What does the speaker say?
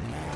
Yeah.